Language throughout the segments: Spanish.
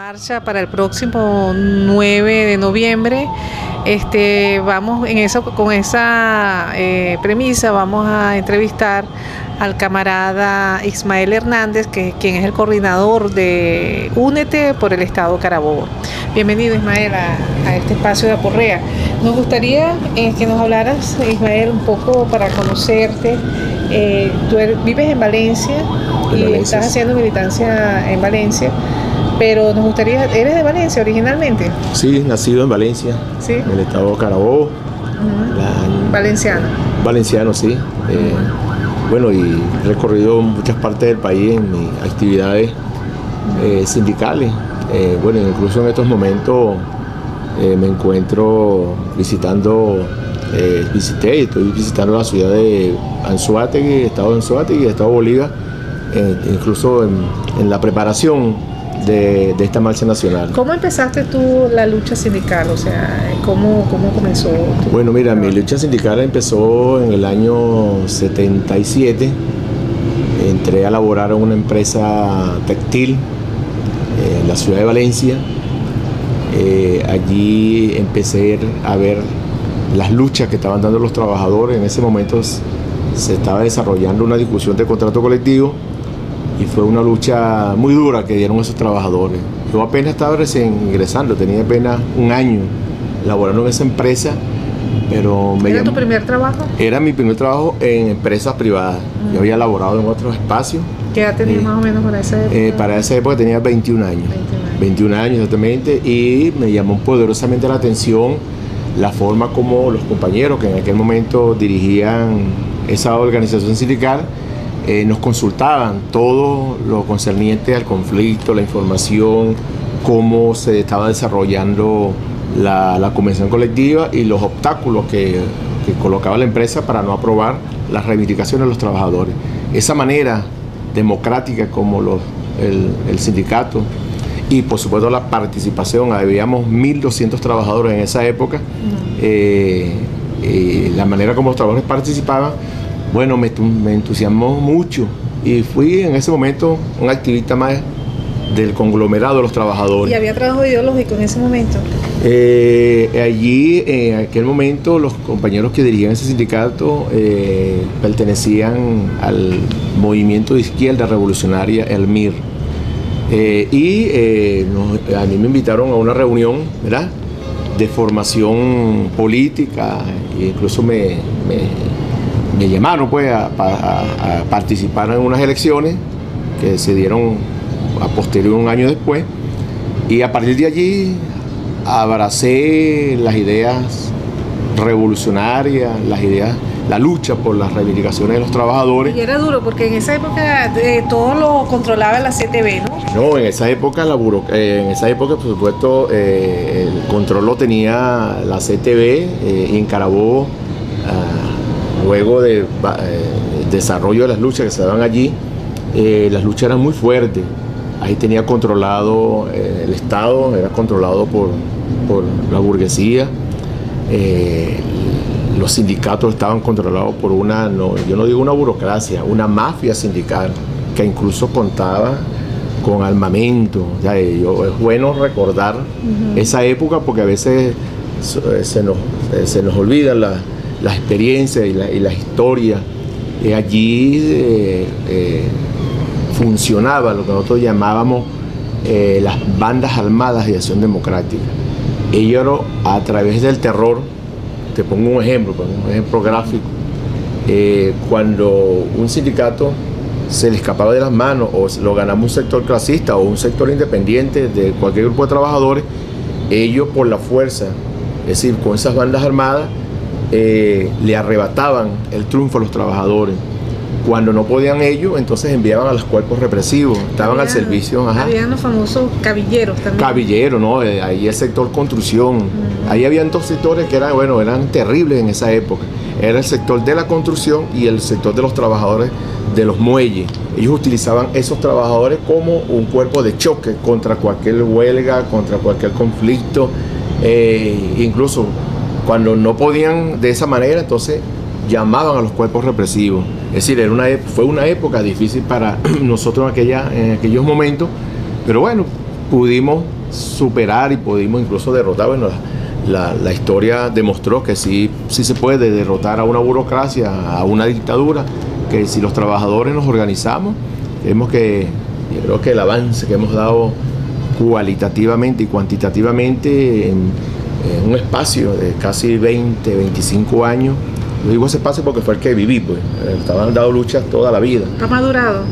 marcha para el próximo 9 de noviembre. Este, vamos en eso, con esa eh, premisa vamos a entrevistar al camarada Ismael Hernández, que quien es el coordinador de Únete por el Estado Carabobo. Bienvenido Ismael a, este espacio de Aporrea. Nos gustaría eh, que nos hablaras, Ismael, un poco para conocerte. Eh, tú vives en Valencia y estás haciendo militancia en Valencia. Pero nos gustaría, ¿eres de Valencia originalmente? Sí, nacido en Valencia, ¿Sí? en el estado de Carabobo. Valenciano. Valenciano, sí. Eh, bueno, y he recorrido muchas partes del país en mis actividades eh, sindicales. Eh, bueno, incluso en estos momentos me encuentro visitando, visité y estoy visitando la ciudad de Anzuategui, estado de Anzuategui, estado de Bolívar, incluso en, en la preparación de, esta marcha nacional. ¿Cómo empezaste tú la lucha sindical? O sea, ¿cómo, cómo comenzó? Bueno, mira, mi lucha sindical empezó en el año 77. Entré a laborar en una empresa textil en la ciudad de Valencia. Eh, allí empecé a ver las luchas que estaban dando los trabajadores. En ese momento se estaba desarrollando una discusión de contrato colectivo y fue una lucha muy dura que dieron esos trabajadores. Yo apenas estaba recién ingresando, tenía apenas un año laborando en esa empresa, pero me ¿Era tu primer trabajo? Era mi primer trabajo en empresas privadas. Yo había laborado en otros espacios. ¿Qué edad tenías eh, más o menos para esa época? Eh, para esa época tenía 21 años. 21 años. exactamente, y me llamó poderosamente la atención la forma como los compañeros que en aquel momento dirigían esa organización sindical eh, nos consultaban todo lo concerniente al conflicto, la información, cómo se estaba desarrollando la, convención colectiva y los obstáculos que, colocaba la empresa para no aprobar las reivindicaciones de los trabajadores. Esa manera democrática como los, el, sindicato y por supuesto la participación, habíamos 1.200 trabajadores en esa época, eh, eh, la manera como los trabajadores participaban bueno, me, entusiasmó mucho y fui en ese momento un activista más del conglomerado de los trabajadores. ¿Y había trabajo ideológico en ese momento? Eh, allí, en aquel momento, los compañeros que dirigían ese sindicato eh, pertenecían al movimiento de izquierda revolucionaria, el MIR. Eh, y a mí me invitaron a una reunión, ¿verdad? De formación política, e incluso me me llamaron pues a, participar en unas elecciones que se dieron a posterior un año después y a partir de allí abracé las ideas revolucionarias, las ideas, la lucha por las reivindicaciones de los trabajadores. Y era duro porque en esa época eh, todo lo controlaba la CTV, ¿no? No, en esa época la eh, en esa época por supuesto eh, el control lo tenía la CTV y en Carabobo luego del eh, desarrollo de las luchas que se daban allí, eh, las luchas eran muy fuertes. Ahí tenía controlado eh, el Estado, era controlado por, la burguesía. los sindicatos estaban controlados por una, no, yo no digo una burocracia, una mafia sindical que incluso contaba con armamento. Ya, es bueno recordar esa época porque a veces se nos, se nos olvidan las las experiencias y, la, las historias. Eh, allí eh, eh, funcionaba lo que nosotros llamábamos las bandas armadas de acción democrática. Ellos a través del terror, te pongo un ejemplo, un ejemplo gráfico, cuando un sindicato se le escapaba de las manos o lo ganaba un sector clasista o un sector independiente de cualquier grupo de trabajadores, ellos por la fuerza, es decir, con esas bandas armadas, eh, le arrebataban el triunfo a los trabajadores. Cuando no podían ellos, entonces enviaban a los cuerpos represivos, estaban al servicio. Habían los famosos cabilleros también. Cabilleros, ¿no? Eh, ahí el sector construcción. Ahí habían dos sectores que eran, bueno, eran terribles en esa época. Era el sector de la construcción y el sector de los trabajadores de los muelles. Ellos utilizaban esos trabajadores como un cuerpo de choque contra cualquier huelga, contra cualquier conflicto. Eh, incluso cuando no podían de esa manera, entonces llamaban a los cuerpos represivos. Es decir, fue una época difícil para nosotros en, aquellos momentos, pero bueno, pudimos superar y pudimos incluso derrotar, bueno, la, historia demostró que sí, se puede derrotar a una burocracia, a una dictadura, que si los trabajadores nos organizamos, vemos que yo creo que el avance que hemos dado cualitativamente y cuantitativamente en, un espacio de casi 20, 25 años, yo digo ese espacio porque fue el que viví, pues, estaban dando luchas toda la vida. ¿Ha madurado?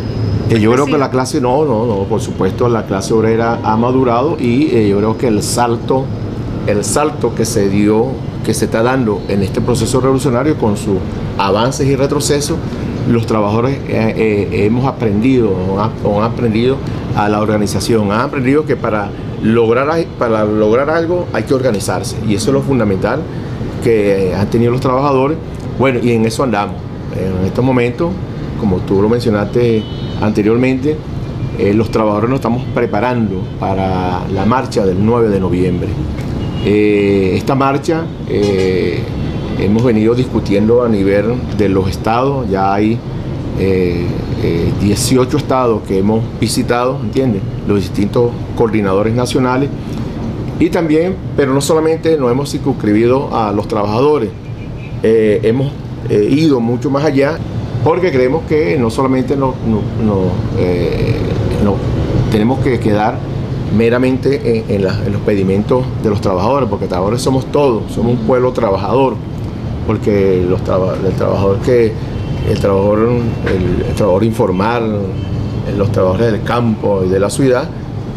Eh, yo creo que la clase, no, no, no, por supuesto la clase obrera ha madurado y eh, yo creo que el salto, el salto que se dio, que se está dando en este proceso revolucionario con sus avances y retrocesos, los trabajadores eh, hemos aprendido, o han aprendido a la organización, han aprendido que para lograr, para lograr algo hay que organizarse y eso es lo fundamental que han tenido los trabajadores. Bueno, y en eso andamos. En estos momentos, como tú lo mencionaste anteriormente, eh, los trabajadores nos estamos preparando para la marcha del 9 de noviembre. Eh, esta marcha eh, hemos venido discutiendo a nivel de los estados, ya hay 18 estados que hemos visitado, ¿entiendes? Los distintos coordinadores nacionales. Y también, pero no solamente nos hemos circunscribido a los trabajadores, hemos ido mucho más allá porque creemos que no solamente no, eh, tenemos que quedar meramente en, los pedimentos de los trabajadores, porque trabajadores somos todos, somos un pueblo trabajador, porque los el trabajador que el trabajador, el, trabajador informal, los trabajadores del campo y de la ciudad,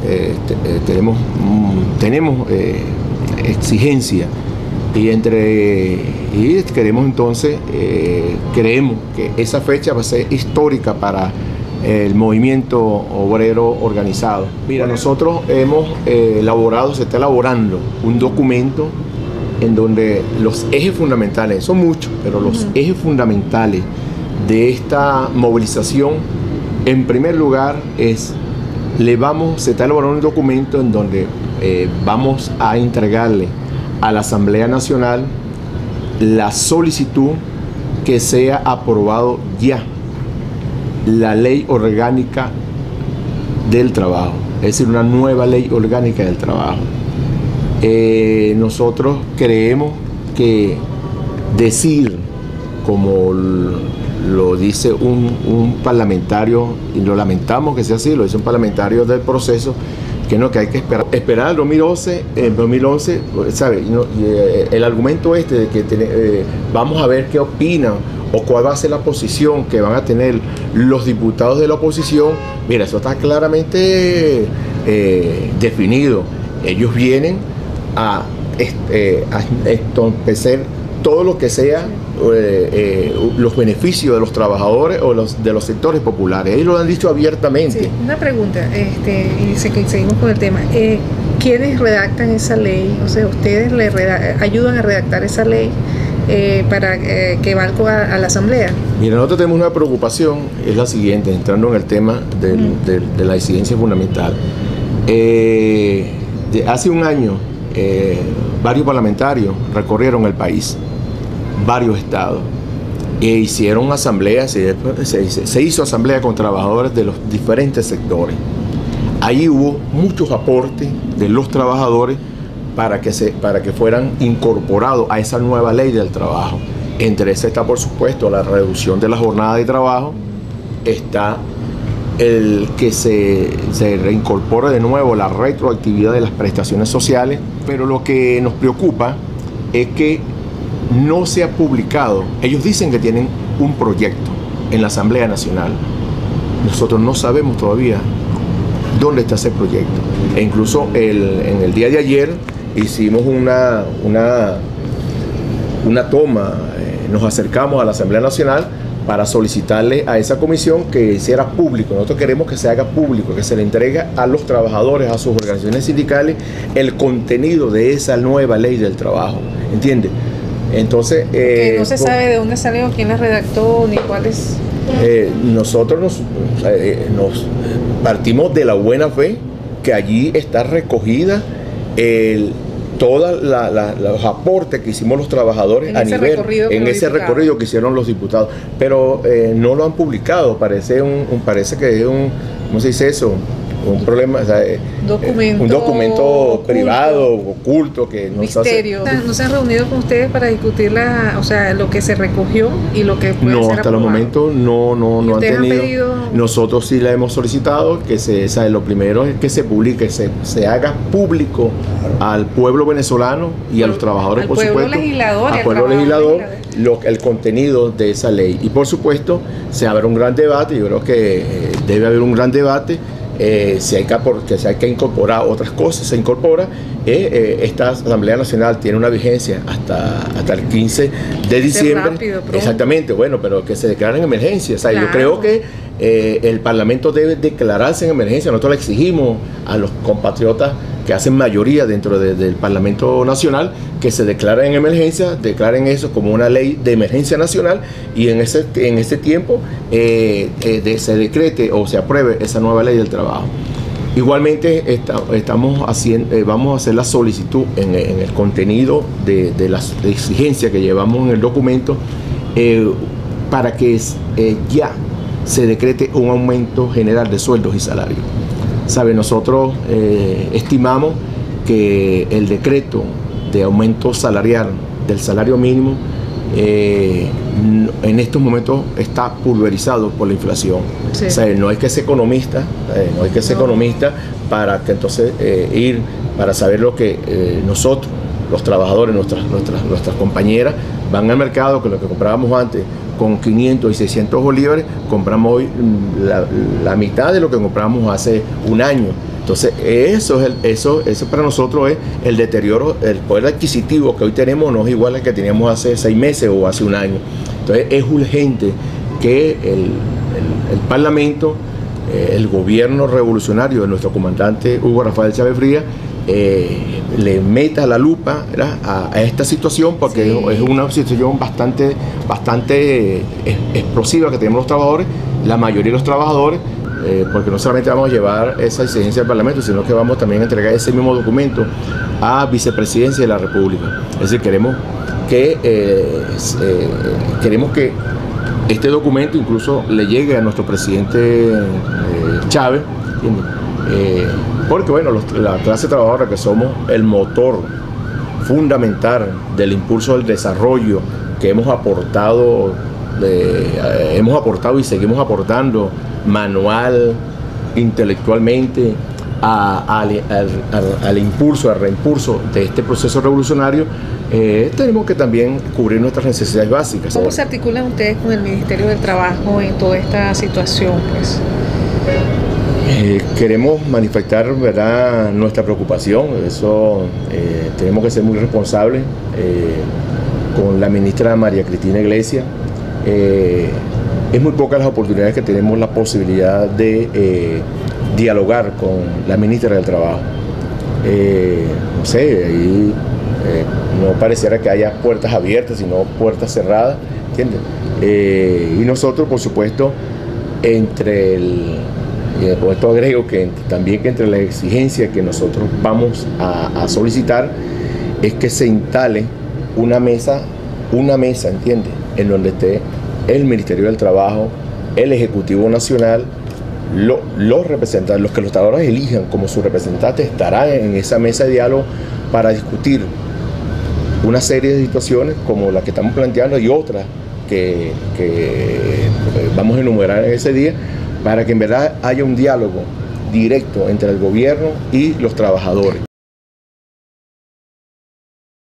eh, eh, tenemos, mm, tenemos exigencia. Y entre y queremos entonces, eh, creemos que esa fecha va a ser histórica para el movimiento obrero organizado. Mira, nosotros hemos eh, elaborado, se está elaborando un documento en donde los ejes fundamentales, son muchos, pero los ejes fundamentales de esta movilización, en primer lugar, es, le vamos, se está elaborando un documento en donde eh, vamos a entregarle a la Asamblea Nacional la solicitud que sea aprobado ya la ley orgánica del trabajo, es decir, una nueva ley orgánica del trabajo. Eh, nosotros creemos que decir, como lo dice un, un, parlamentario, y lo lamentamos que sea así, lo dice un parlamentario del proceso, que no, que hay que esperar. Esperar el 2011, en 2011, ¿sabe? Eh, el argumento este de que eh, vamos a ver qué opinan o cuál va a ser la posición que van a tener los diputados de la oposición, mira, eso está claramente eh, definido. Ellos vienen a, entorpecer todo lo que sea eh, eh, los beneficios de los trabajadores o los, de los sectores populares. Ellos lo han dicho abiertamente. una pregunta, este, y seguimos con el tema. Eh, ¿Quiénes redactan esa ley? O sea, ¿ustedes le ayudan a redactar esa ley para que valga a, la Asamblea? Mira, nosotros tenemos una preocupación, es la siguiente, entrando en el tema de, la exigencia fundamental. hace un año, varios parlamentarios recorrieron el país varios estados e hicieron asambleas, se, se, hizo asamblea con trabajadores de los diferentes sectores. Ahí hubo muchos aportes de los trabajadores para que, se, para que fueran incorporados a esa nueva ley del trabajo. Entre ese está, por supuesto, la reducción de la jornada de trabajo, está el que se, se reincorpore de nuevo la retroactividad de las prestaciones sociales, pero lo que nos preocupa es que no se ha publicado. Ellos dicen que tienen un proyecto en la Asamblea Nacional. Nosotros no sabemos todavía dónde está ese proyecto. E incluso en el día de ayer hicimos una, una, una toma, eh, nos acercamos a la Asamblea Nacional para solicitarle a esa comisión que hiciera público. Nosotros queremos que se haga público, que se le entregue a los trabajadores, a sus organizaciones sindicales, el contenido de esa nueva ley del trabajo. ¿Entiendes? Entonces... Eh, no se sabe de dónde salió, quién la redactó, ni cuál es... Eh, nosotros nos, eh, nos, partimos de la buena fe que allí está recogida el, todos los aportes que hicimos los trabajadores a nivel en ese recorrido que hicieron los diputados, pero no lo han publicado. Parece un, parece que es un, ¿cómo se dice eso? Un problema, o sea, eh, documento un documento privado, oculto, que no misterio. Se ¿No se han reunido con ustedes para discutir la, o sea, lo que se recogió y lo que puede No, hasta los momentos no, no, no han tenido. Nosotros sí la hemos solicitado que se, sabe, lo primero es que se publique, se, se haga público al pueblo venezolano y a los trabajadores, por pueblo supuesto, legislador, al pueblo legislador, lo, el contenido de esa ley. Y por supuesto, se abre un gran debate, yo creo que eh, debe haber un gran debate eh, si, hay que, si hay que incorporar otras cosas, se incorpora. Eh, eh, esta Asamblea Nacional tiene una vigencia hasta, hasta el 15 de diciembre. Exactamente, bueno, pero que se declare en emergencia. O sea, yo creo que el Parlamento debe declararse en emergencia. Nosotros le exigimos a los compatriotas que hacen mayoría dentro del Parlamento Nacional, que se declaren en emergencia, declaren eso como una ley de emergencia nacional y en ese, en ese tiempo eh, eh, se decrete o se apruebe esa nueva ley del trabajo. Igualmente estamos haciendo, eh, vamos a hacer la solicitud en, el contenido de, de las exigencias que llevamos en el documento para que ya se decrete un aumento general de sueldos y salarios. Sabe, nosotros eh, estimamos que el decreto de aumento salarial del salario mínimo eh, en estos momentos está pulverizado por la inflación. O sea, no hay que ser economista, eh, no hay que ser economista para que entonces ir para saber lo que nosotros, los trabajadores, nuestras, nuestras, nuestras compañeras, van al mercado, que lo que comprábamos antes con 500 y 600 bolívares, compramos hoy mm, la, mitad de lo que compramos hace un año. Entonces, eso, es el, eso, eso para nosotros es el deterioro, el poder adquisitivo que hoy tenemos no es igual al que teníamos hace seis meses o hace un año. Entonces, es urgente que el, Parlamento, eh, el gobierno revolucionario de nuestro comandante Hugo Rafael Chávez Frías, eh, le meta la lupa a, esta situación porque es una situación bastante, bastante eh, explosiva que tenemos los trabajadores, la mayoría de los trabajadores, eh, porque no solamente vamos a llevar esa exigencia al Parlamento, sino que vamos también a entregar ese mismo documento a Vicepresidencia de la República. Es decir, queremos que, queremos que este documento incluso le llegue a nuestro presidente Chávez porque bueno, la clase trabajadora que somos el motor fundamental del impulso del desarrollo que hemos aportado, eh, hemos aportado y seguimos aportando manual, intelectualmente, al, impulso, al reimpulso de este proceso revolucionario, eh, tenemos que también cubrir nuestras necesidades básicas. ¿Cómo se articulan ustedes con el Ministerio del Trabajo en toda esta situación? Pues? Eh, queremos manifestar ¿verdad? nuestra preocupación, eso eh, tenemos que ser muy responsables eh, con la ministra María Cristina Iglesias. es muy pocas las oportunidades que tenemos la posibilidad de dialogar con la ministra del Trabajo. no sé, ahí no pareciera que haya puertas abiertas, sino puertas cerradas, ¿entiendes? y nosotros, por supuesto, entre el y con esto agrego que también que entre las exigencias que nosotros vamos a, solicitar es que se instale una mesa, una mesa, ¿entiende? En donde esté el Ministerio del Trabajo, el Ejecutivo Nacional, los representantes, los que los trabajadores elijan como sus representantes, estarán en esa mesa de diálogo para discutir una serie de situaciones como las que estamos planteando y otras que, que vamos a enumerar en ese día para que en verdad haya un diálogo directo entre el gobierno y los trabajadores.